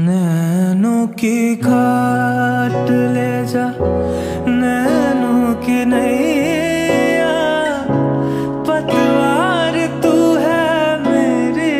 नैनों की घाट ले जा नैनों की नैया। पतवार तू है मेरी